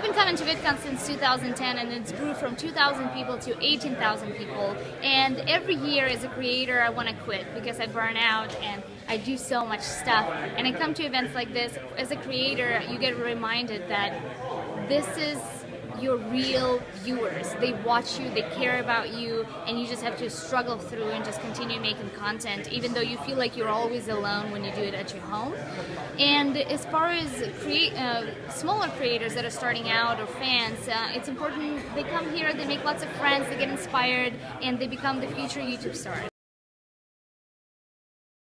I've been coming to VidCon since 2010 and it's grew from 2,000 people to 18,000 people. And every year as a creator, I want to quit because I burn out and I do so much stuff. And I come to events like this, as a creator, you get reminded that this is your real viewers. They watch you, they care about you, and you just have to struggle through and just continue making content, even though you feel like you're always alone when you do it at your home. And as far as create uh, smaller creators that are starting out or fans, uh, it's important they come here, they make lots of friends, they get inspired, and they become the future YouTube stars.